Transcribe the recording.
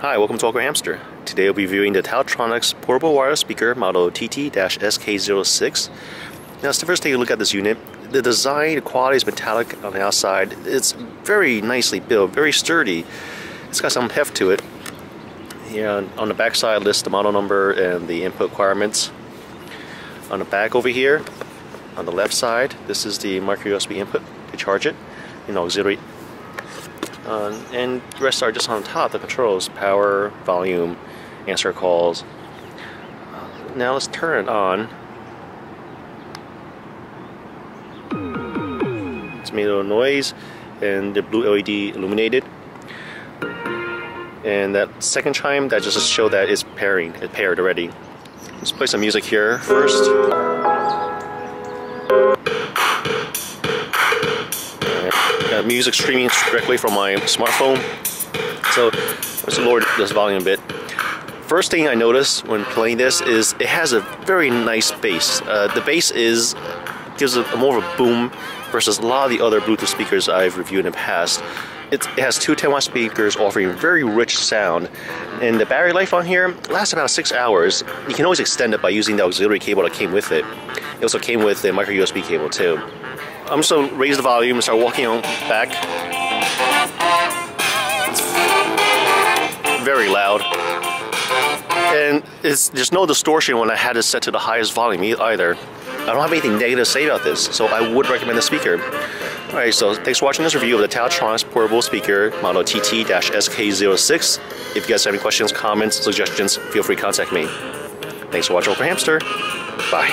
Hi, welcome to Awkward Hamster. Today I'll be reviewing the Taotronics portable wireless speaker model TT-SK06. Now, let's first take a look at this unit. The design, the quality is metallic on the outside. It's very nicely built, very sturdy. It's got some heft to it. Here on the back side lists the model number and the input requirements. On the back over here, on the left side, this is the micro USB input to charge it in auxiliary uh, and the rest are just on top, the controls, power, volume, answer calls. Now let's turn it on. It's made a little noise and the blue LED illuminated. And that second chime, that just show that it's pairing, it paired already. Let's play some music here first. Uh, music streaming directly from my smartphone. So let's lower this volume a bit. First thing I notice when playing this is it has a very nice bass. Uh, the bass is gives a, more of a boom versus a lot of the other Bluetooth speakers I've reviewed in the past. It, it has two 10 watt speakers offering very rich sound, and the battery life on here lasts about six hours. You can always extend it by using the auxiliary cable that came with it. It also came with a micro USB cable too. I'm just gonna raise the volume and start walking on back. It's very loud. And there's no distortion when I had it set to the highest volume either. I don't have anything negative to say about this, so I would recommend the speaker. Alright, so thanks for watching this review of the Taotronics portable speaker model TT-SK06. If you guys have any questions, comments, suggestions, feel free to contact me. Thanks for watching Awkward Hamster. Bye.